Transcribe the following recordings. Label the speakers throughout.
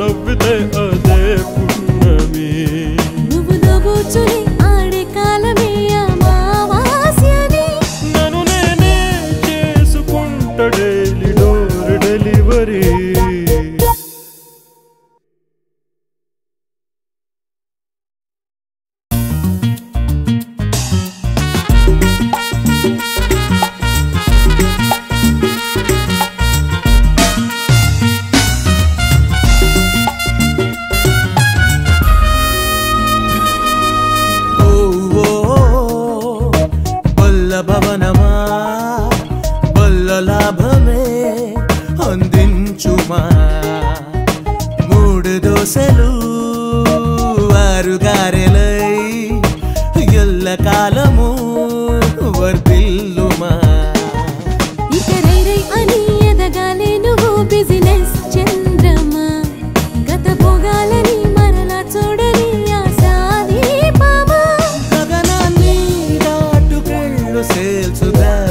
Speaker 1: నవ్వితే అదే పుణ్యమి.
Speaker 2: నువ్వు నవ్వుచుని ఆడే కాలమే అమావాస్యని.
Speaker 1: నన్ను నేనే చేసుకుంట
Speaker 3: బల్ల భవనమా? బల్ల లాభమే అందించుమా? మూడు దోశలు ఆరు గారెలై ఎల్ల కాలము వర్ధిల్లుమా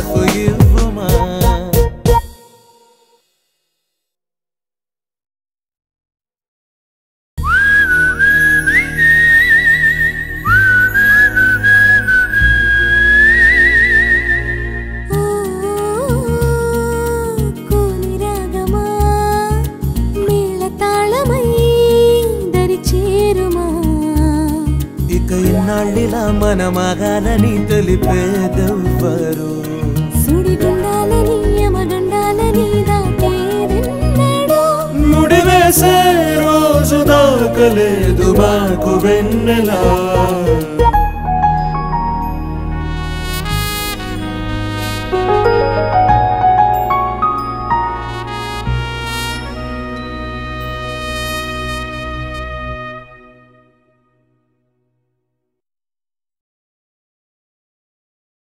Speaker 3: సేల్సు దాపు ఇవ్వుమా
Speaker 2: ఓ కోని రాగమా మేళ తాళమై దరి చేరుమా?
Speaker 3: ఇక ఇన్నాళ్ళిలా మన మగాలని తెలిపేదెవ్వరు.
Speaker 1: ఆకలేదు మాకు వెన్నెలా.